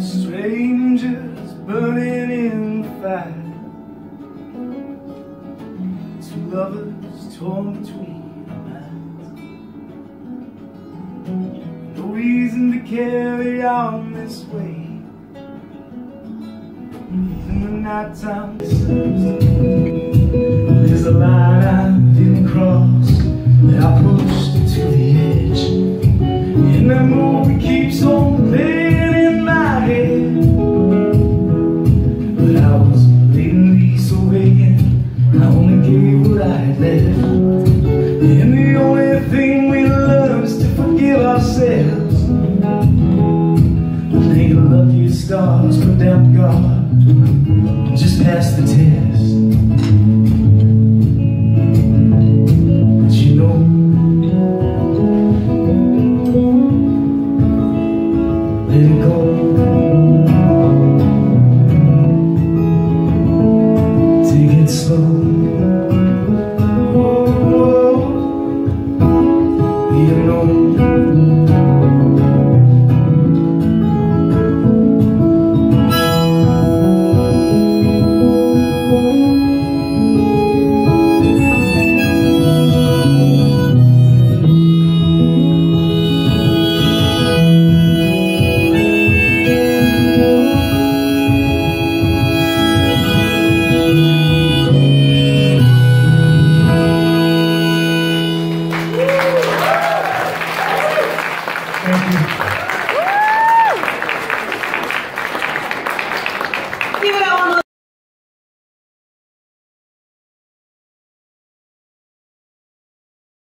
Strangers burning in the fire. Two lovers torn between minds No reason to carry on this way. Even the night time There's a line I didn't cross That I pushed to the edge. In that movie keeps on playing And the only thing we learned is to forgive ourselves. I think the lucky stars put down God. Just past the test Viva la